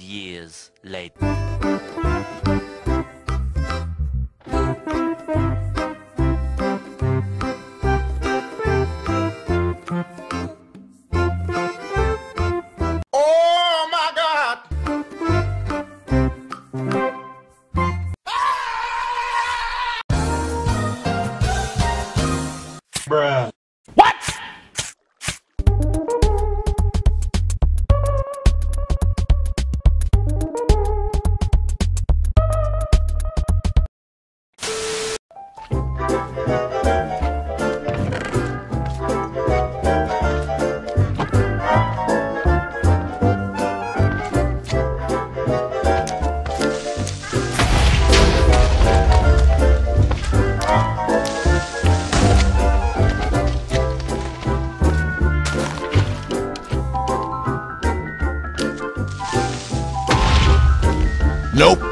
years later. Nope.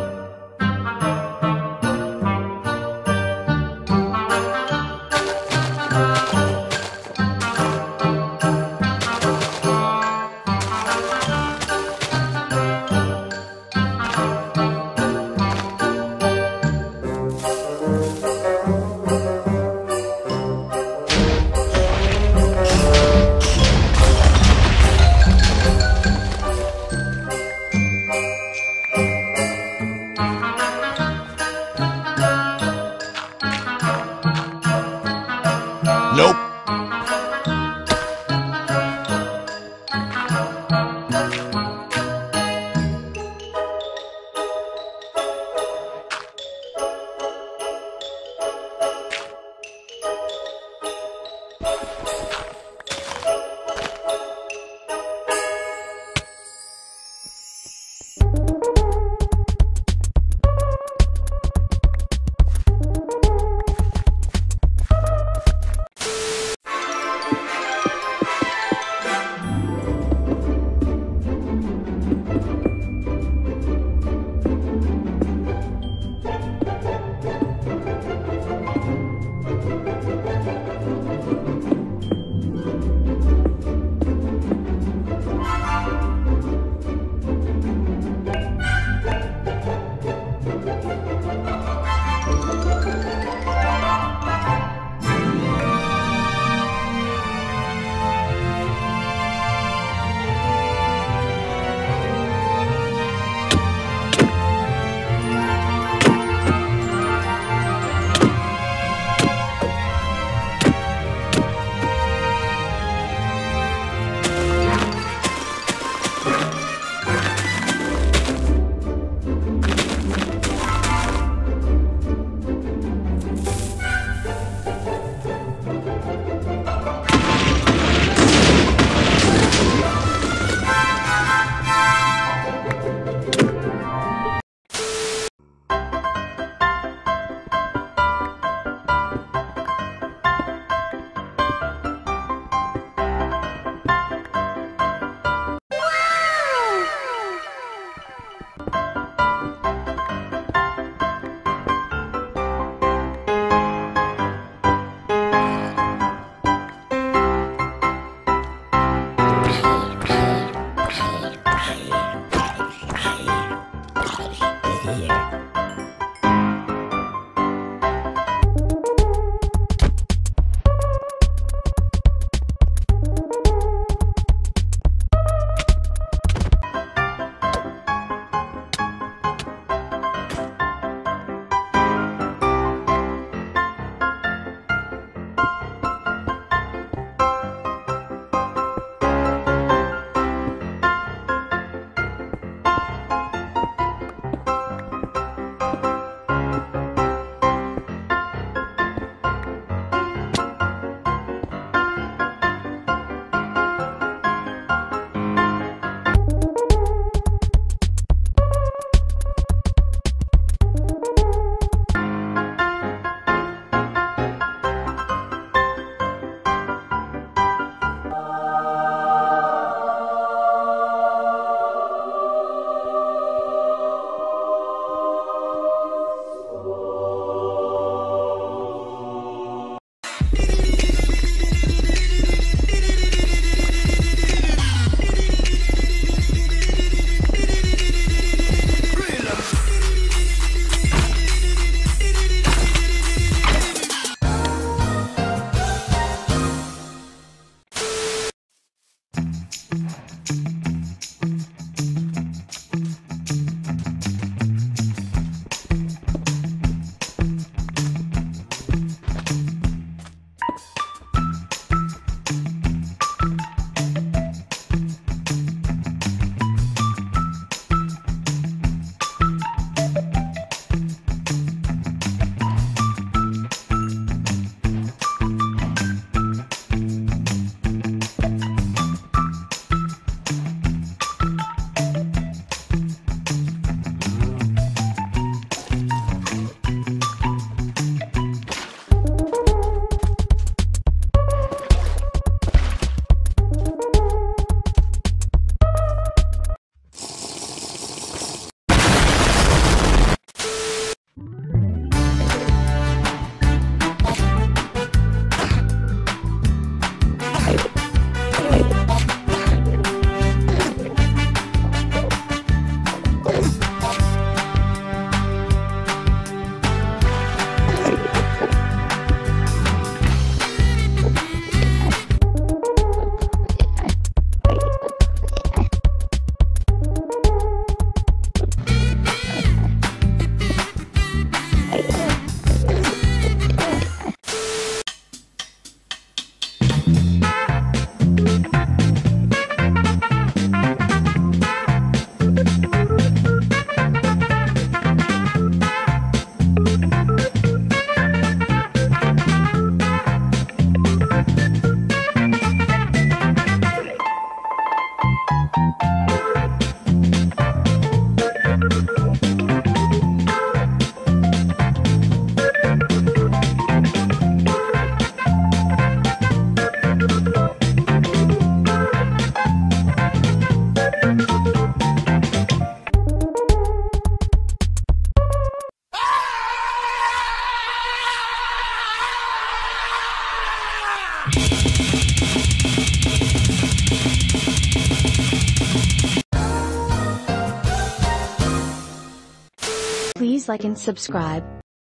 Like and subscribe.